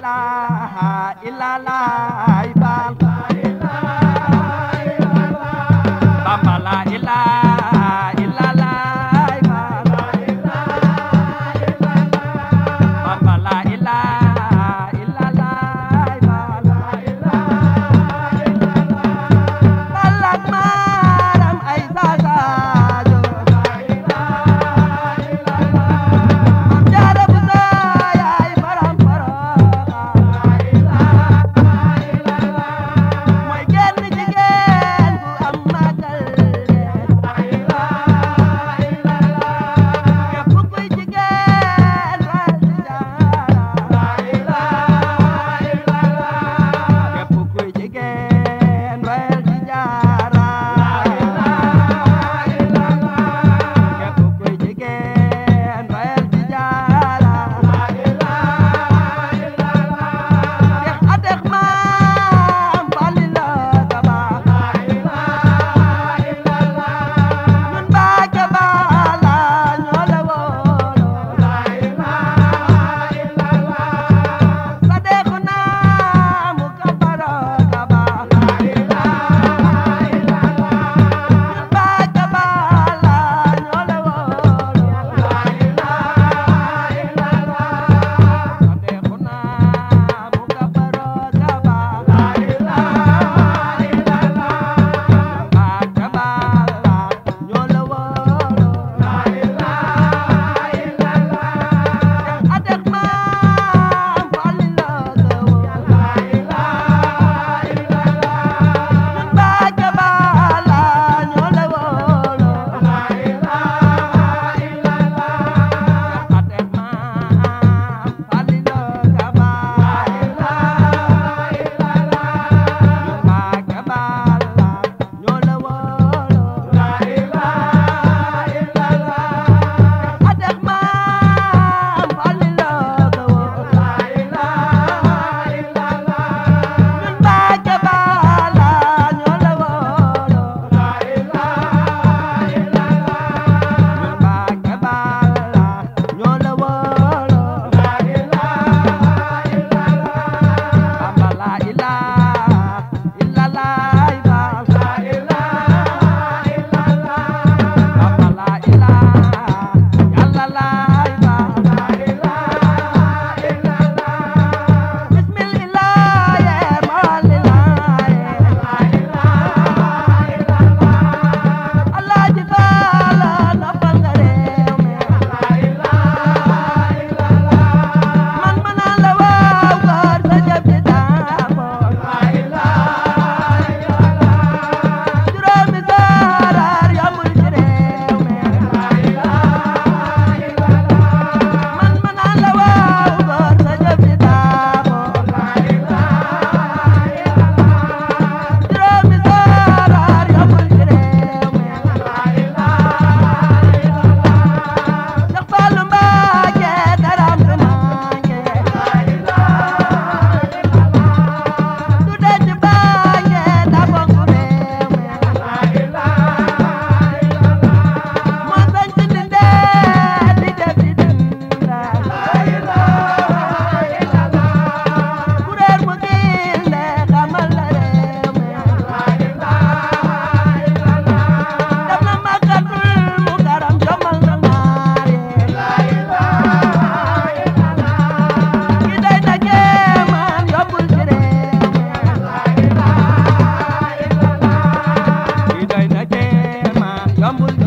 la ilaha illallah I'm with